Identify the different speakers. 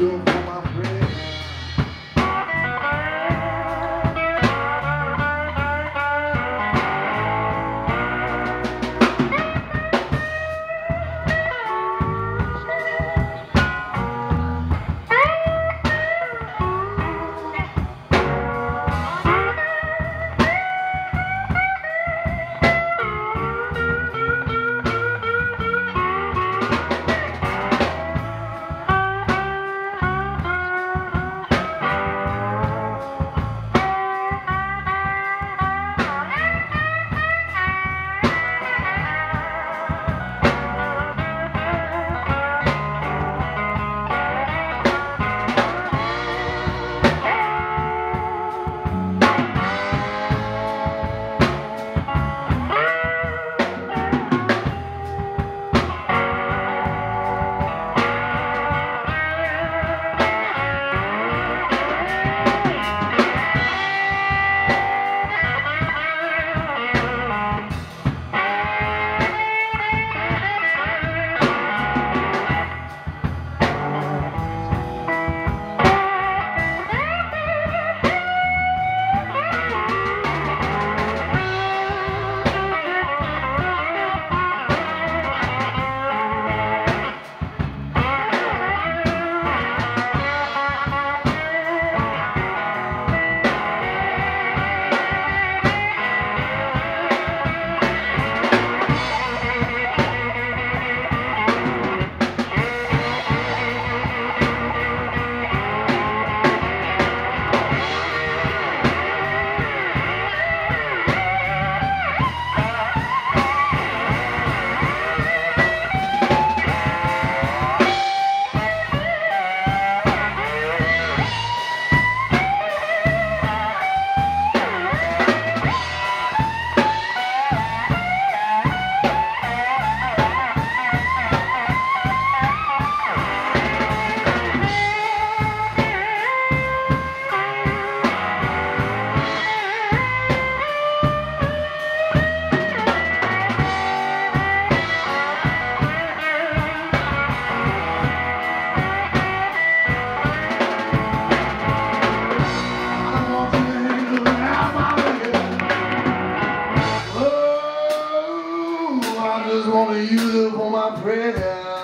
Speaker 1: you I just wanna use it for my prayer.